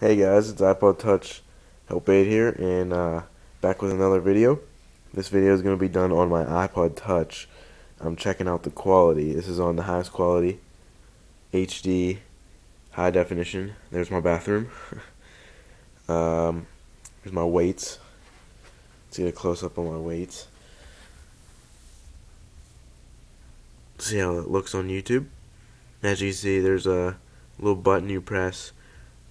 Hey guys, it's iPod Touch Help 8 here, and uh, back with another video. This video is going to be done on my iPod Touch. I'm checking out the quality. This is on the highest quality, HD, high definition. There's my bathroom. um, here's my weights. Let's get a close up on my weights. See how it looks on YouTube. As you see, there's a little button you press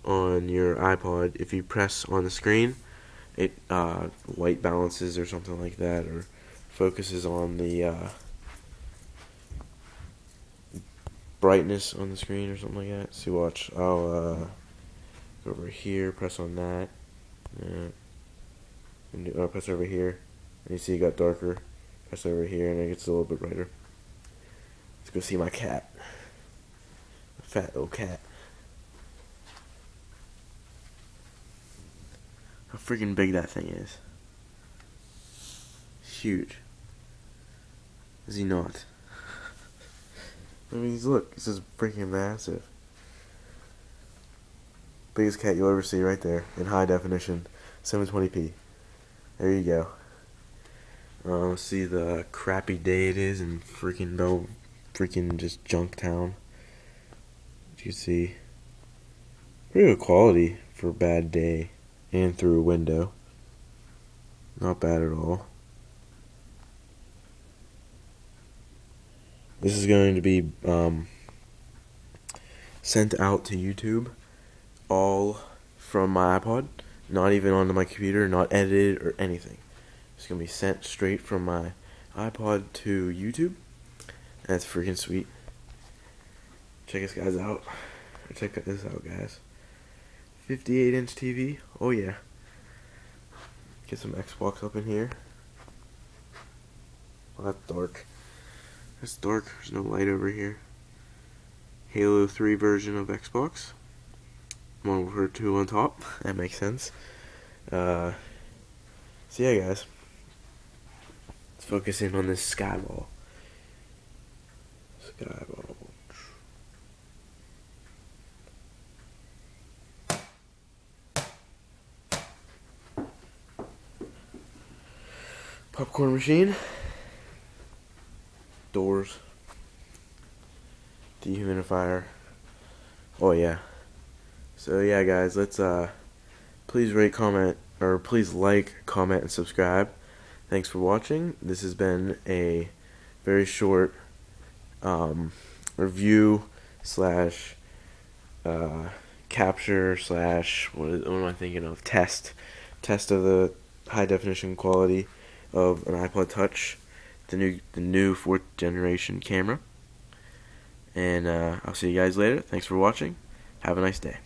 on your iPod, if you press on the screen, it uh, white balances or something like that, or focuses on the uh, brightness on the screen or something like that. See, watch. I'll uh, go over here, press on that, and uh, press over here, and you see it got darker. Press over here, and it gets a little bit brighter. Let's go see my cat. Fat old cat. Freaking big that thing is. Huge. Is he not? I mean, look, this is freaking massive. Biggest cat you'll ever see right there in high definition, 720p. There you go. Uh, see the crappy day it is in freaking Bell, freaking just junk town. You see, pretty good quality for a bad day and through a window. Not bad at all. This is going to be um, sent out to YouTube all from my iPod, not even onto my computer, not edited or anything. It's going to be sent straight from my iPod to YouTube. That's freaking sweet. Check this guys out. Check this out, guys. 58 inch TV. Oh yeah. Get some Xbox up in here. Oh, that's dark. That's dark. There's no light over here. Halo 3 version of Xbox. One over two on top. That makes sense. Uh, so yeah, guys. Let's focus in on this skyball. Skyball. Popcorn machine, doors, dehumidifier. Oh yeah. So yeah, guys, let's uh, please rate, comment, or please like, comment, and subscribe. Thanks for watching. This has been a very short um, review slash uh, capture slash what, is, what am I thinking of test test of the high definition quality of an iPod Touch, the new the new fourth generation camera. And uh, I'll see you guys later. Thanks for watching. Have a nice day.